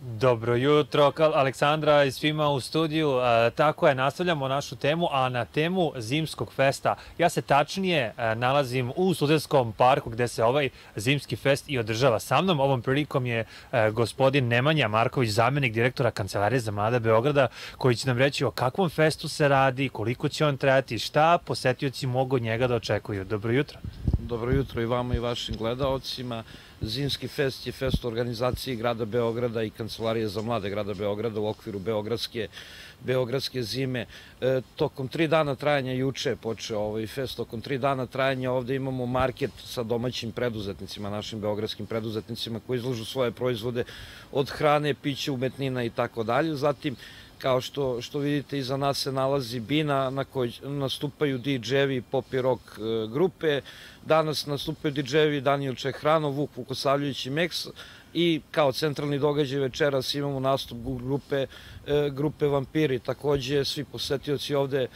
Dobro jutro, Aleksandra i svima u studiju. E, tako je, nastavljamo našu temu, a na temu Zimskog festa. Ja se tačnije e, nalazim u Studentskom parku gde se ovaj Zimski fest i održava. Sa mnom ovom prilikom je e, gospodin Nemanja Marković, zamenik direktora Kancelarije za mlade Beograda, koji će nam reći o kakvom festu se radi, koliko će on trajati, šta posetioci mogu od njega da očekuju. Dobro jutro. Dobro jutro i vama i vašim gledaocima. Zimski fest je fest u organizaciji grada Beograda i Kancelarije za mlade grada Beograda u okviru Beogradske, Beogradske zime. E, tokom tri dana trajanja, juče je počeo ovaj fest, tokom tri dana trajanja ovde imamo market sa domaćim preduzetnicima, našim beogradskim preduzetnicima koji izlažu svoje proizvode od hrane, piće, umetnina i tako dalje. Zatim Kao što, što vidite, iza nas se nalazi bina na kojoj nastupaju DJ-evi pop i rock e, grupe. Danas nastupaju DJ-evi Daniel Čehranov, Vuk Vukosavljević i Mex i kao centralni događaj večeras imamo nastup grupe, e, grupe Vampiri. Takođe, svi posetioci ovde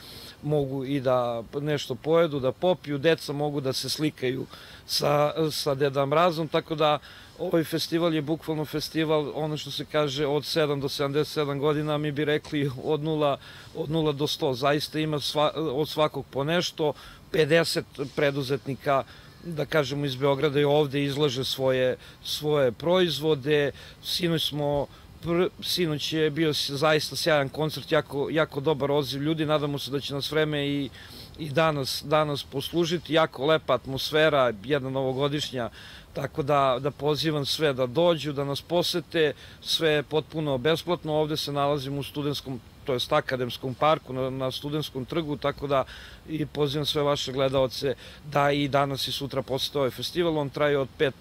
mogu i da nešto pojedu, da popiju, deca mogu da se slikaju sa, sa Deda Mrazom, tako da ovaj festival je bukvalno festival, ono što se kaže, od 7 do 77 godina, mi bi rekli od 0, od 0 do 100. Zaista ima sva, od svakog po nešto, 50 preduzetnika da kažemo iz Beograda i ovde izlaže svoje, svoje proizvode. Sinoć smo pr, sinoć je bio zaista sjajan koncert, jako, jako dobar odziv ljudi, nadamo se da će nas vreme i, i danas, danas poslužiti, jako lepa atmosfera, jedna novogodišnja, tako da, da pozivam sve da dođu, da nas posete, sve je potpuno besplatno, ovde se nalazimo u studentskom to jest akademskom parku na, na studentskom trgu, tako da i pozivam sve vaše gledalce da i danas i sutra posete ovaj festival. On traje od 5,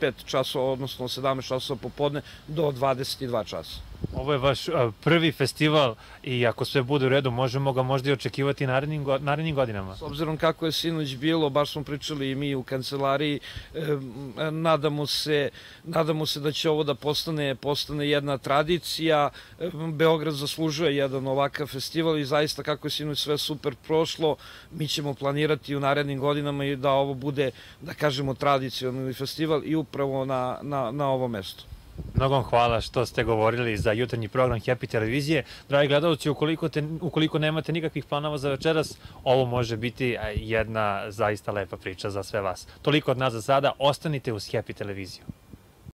5 časova, odnosno 17 časova popodne do 22 časa. Ovo je vaš prvi festival i ako sve bude u redu, možemo ga možda i očekivati narednim, narednim godinama. S obzirom kako je sinoć bilo, baš smo pričali i mi u kancelariji, nadamo se, nadamo se da će ovo da postane, postane jedna tradicija. Beograd zaslužuje jedan ovakav festival i zaista kako je sinoć sve super prošlo, mi ćemo planirati u narednim godinama i da ovo bude, da kažemo, tradicionalni festival i upravo na, na, na ovom mestu. Mnogo hvala što ste govorili za jutarnji program Happy televizije. Dragi gledalci, ukoliko, te, ukoliko nemate nikakvih planova za večeras, ovo može biti jedna zaista lepa priča za sve vas. Toliko od nas za sada, ostanite uz Happy televiziju.